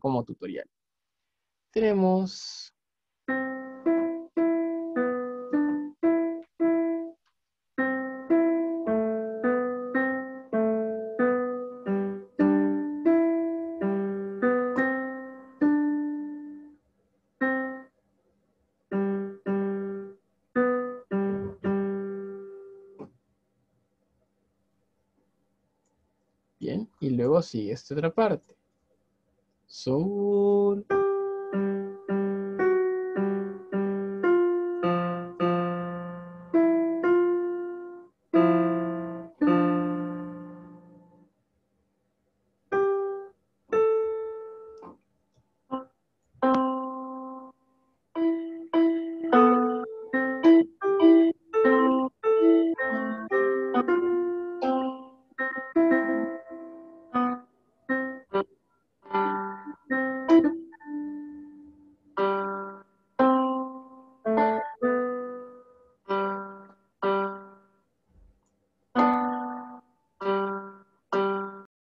como tutorial. Tenemos Bien, y luego sigue esta otra parte. soul.